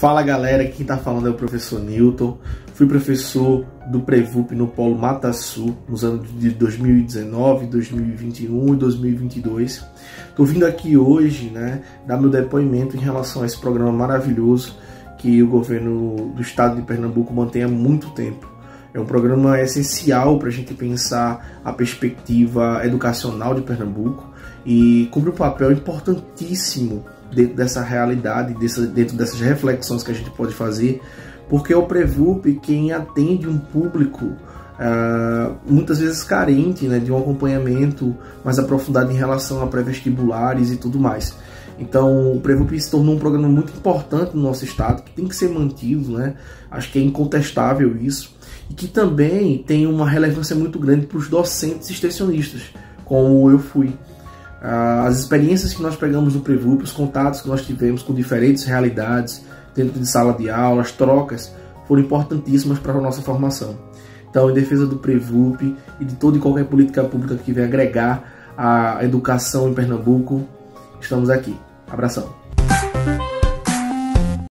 Fala galera, quem está falando é o professor Newton. Fui professor do Prevup no Polo Mata Sul nos anos de 2019, 2021 e 2022. Estou vindo aqui hoje, né, dar meu depoimento em relação a esse programa maravilhoso que o governo do estado de Pernambuco mantém há muito tempo. É um programa essencial para a gente pensar a perspectiva educacional de Pernambuco e cumpre um papel importantíssimo dentro dessa realidade, dentro dessas reflexões que a gente pode fazer, porque o Prevup quem atende um público uh, muitas vezes carente né, de um acompanhamento mais aprofundado em relação a pré-vestibulares e tudo mais. Então, o Prevup se tornou um programa muito importante no nosso estado, que tem que ser mantido, né? Acho que é incontestável isso e que também tem uma relevância muito grande para os docentes extensionistas, como eu fui. Ah, as experiências que nós pegamos no Prevup, os contatos que nós tivemos com diferentes realidades dentro de sala de aula, as trocas, foram importantíssimas para a nossa formação. Então, em defesa do Prevup e de toda e qualquer política pública que venha agregar a educação em Pernambuco, estamos aqui. Abração.